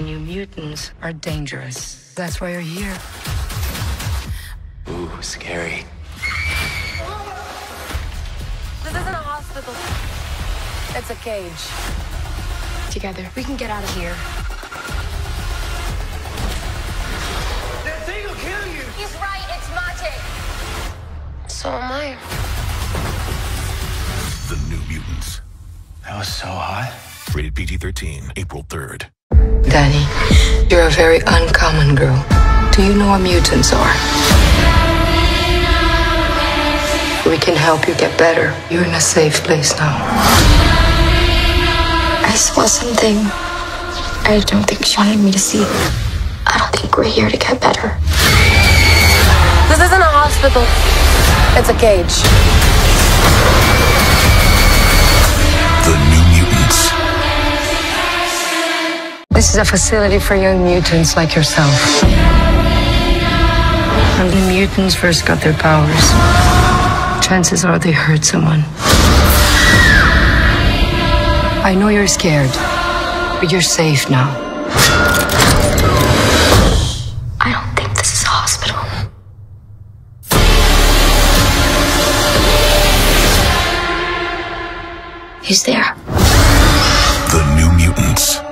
New mutants are dangerous. That's why you're here. Ooh, scary. This isn't a hospital. It's a cage. Together, we can get out of here. That thing will kill you! He's right, it's magic. So am I. The New Mutants. That was so hot. Rated PG 13, April 3rd. Dani, you're a very uncommon girl. Do you know what mutants are? We can help you get better. You're in a safe place now. I saw something I don't think she wanted me to see. I don't think we're here to get better. This isn't a hospital. It's a cage. This is a facility for young mutants like yourself. When the mutants first got their powers, chances are they hurt someone. I know you're scared, but you're safe now. I don't think this is a hospital. He's there. The New Mutants.